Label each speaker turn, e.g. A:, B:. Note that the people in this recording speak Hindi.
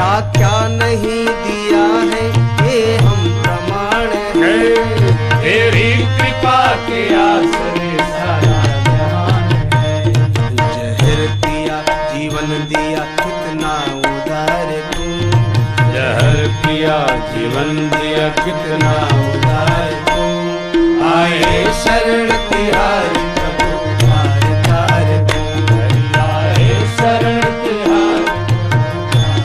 A: क्या क्या नहीं दिया है ये हम प्रमाण है।
B: तेरी कृपा के आसरे सारा जहान है
A: जहर दिया जीवन दिया कितना उदार तू।
B: जहर किया जीवन दिया कितना
A: उदार तू।
B: आए
A: शरण